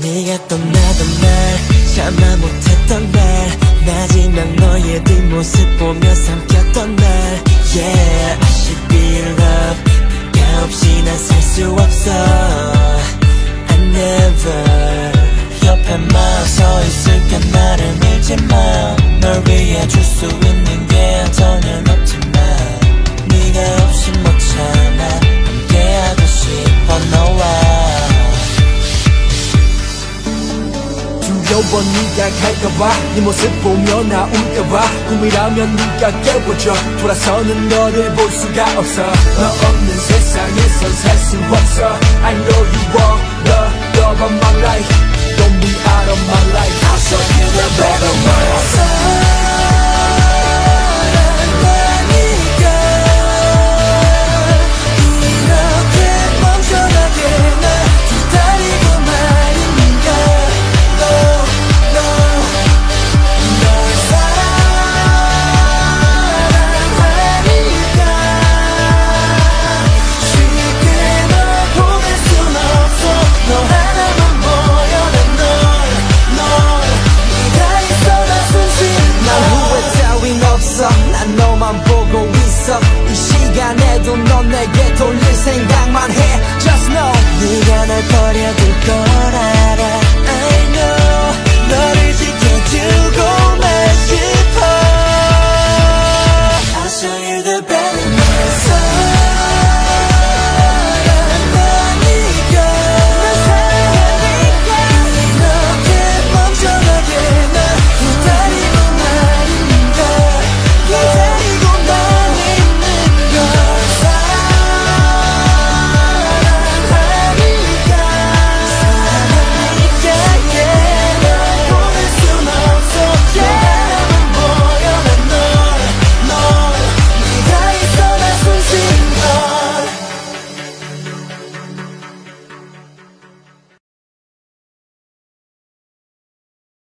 네가 떠나던 날 참아 못했던 날 마지막 너의 뒷모습 보며 삼켰던 날 Yeah. I should be in love 네가 없이 난 살 수 없어. I never 옆에만 서 있을까 나를 밀지 마. 두려워 네가 갈까봐 네 모습 보며 나 울까봐. 꿈이라면 네가 깨워줘. 돌아서는 너를 볼 수가 없어. 너 없는 세상에선 살 수 없어. I know you want the love of my life